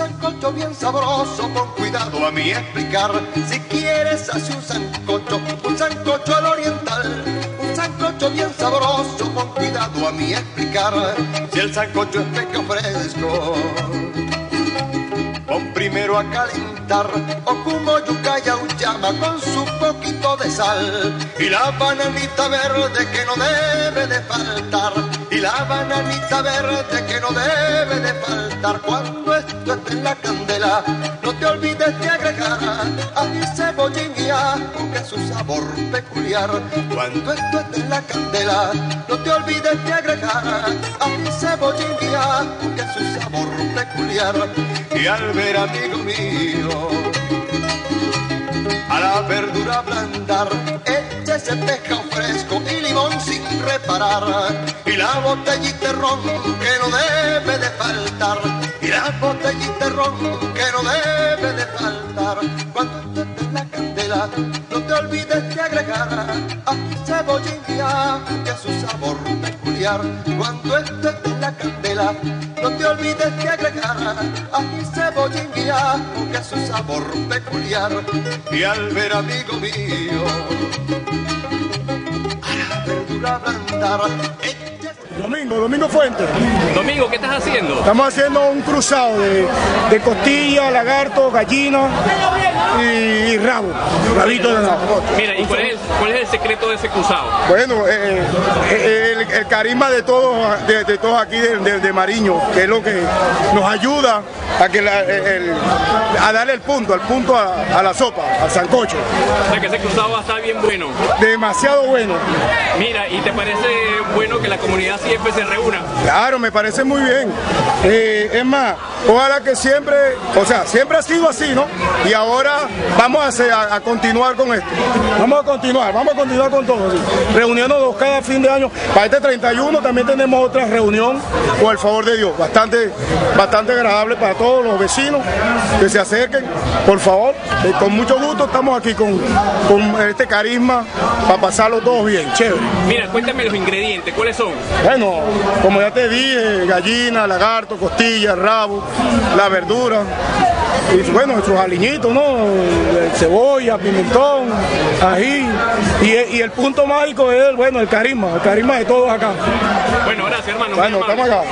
sancocho bien sabroso, con cuidado a mí explicar. Si quieres hacer un sancocho, un sancocho al oriental. Un sancocho bien sabroso, con cuidado a mí explicar. Si el sancocho es peque fresco. Pon primero a calentar o como yuca y llama con su poquito de sal y la bananita verde que no debe de faltar la bananita verde que no debe de faltar cuando esto esté en la candela. No te olvides de agregar ají cebollín y ajo que es su sabor peculiar. Cuando esto esté en la candela no te olvides de agregar ají cebollín y ajo que es su sabor peculiar. Y al ver amigo mío a la verdura ablandar eche ese pescado y la botellita de ron que no debe de faltar. Y la botellita de ron que no debe de faltar. Cuando en la candela no te olvides de agregar aquí cebollín y ajo que su sabor peculiar. Cuando estés en la candela no te olvides de agregar aquí cebollín y ajo que es su sabor peculiar. Y al ver amigo mío a Domingo, Domingo Fuente. Domingo, ¿qué estás haciendo? Estamos haciendo un cruzado de, de costilla, lagarto, gallina y, y rabo, rabito de rabo. Mira, ¿y cuál es, cuál es el secreto de ese cruzado? Bueno, eh, eh, el, el carisma de todos, de, de todos aquí de, de- de Mariño, que es lo que nos ayuda a, que la- el- a darle el punto, al punto a, a la sopa, al sancocho. O sea que ese cruzado va a estar bien bueno. Demasiado bueno. Mira, ¿y te parece bueno que la comunidad siempre se reúna? Claro, me parece muy bien. Eh, es más, ojalá que siempre, o sea, siempre ha sido así, ¿no? Y ahora vamos a, a continuar con esto. Vamos a continuar, vamos a continuar con todo. ¿sí? Reuniéndonos cada fin de año. Para este 31 también tenemos otra reunión, por el favor de Dios. Bastante, bastante agradable para todos los vecinos que se acerquen. Por favor, eh, con mucho gusto estamos aquí con, con este carisma para pasarlo todos bien, chévere. Mira, cuéntame los ingredientes, ¿cuáles son? Bueno, como ya te dije, gallina, lagarto, costilla, rabo, la verdura. Y bueno, nuestros aliñitos, ¿no? Eh, Cebolla, pimentón, ají. Y, y el punto mágico es, bueno, el carisma, el carisma de todos acá. Bueno, gracias hermano. Bueno, estamos acá.